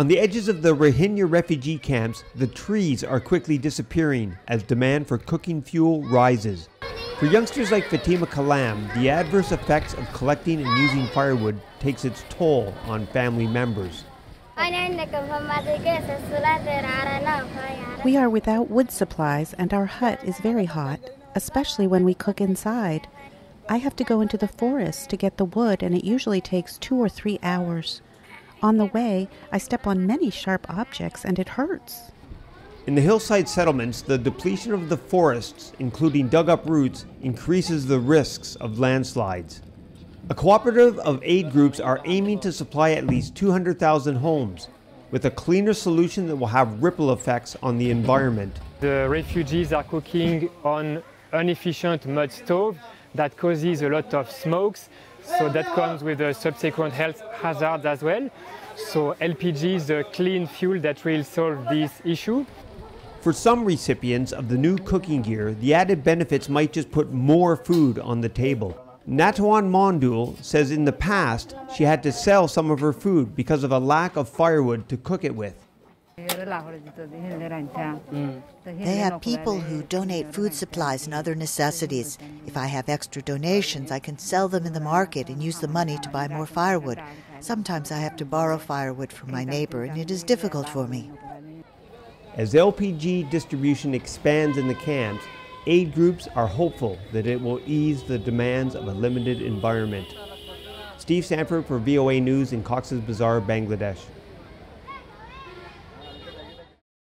On the edges of the Rohingya refugee camps, the trees are quickly disappearing as demand for cooking fuel rises. For youngsters like Fatima Kalam, the adverse effects of collecting and using firewood takes its toll on family members. We are without wood supplies and our hut is very hot, especially when we cook inside. I have to go into the forest to get the wood and it usually takes two or three hours. On the way, I step on many sharp objects and it hurts. In the hillside settlements, the depletion of the forests, including dug up roots, increases the risks of landslides. A cooperative of aid groups are aiming to supply at least 200,000 homes with a cleaner solution that will have ripple effects on the environment. The refugees are cooking on inefficient mud stove that causes a lot of smokes, so that comes with a subsequent health hazard as well. So LPG is a clean fuel that will solve this issue. For some recipients of the new cooking gear, the added benefits might just put more food on the table. Natawan Mondul says in the past she had to sell some of her food because of a lack of firewood to cook it with. Mm. They have people who donate food supplies and other necessities. If I have extra donations, I can sell them in the market and use the money to buy more firewood. Sometimes I have to borrow firewood from my neighbor, and it is difficult for me. As LPG distribution expands in the camps, aid groups are hopeful that it will ease the demands of a limited environment. Steve Sandford for VOA News in Cox's Bazar, Bangladesh.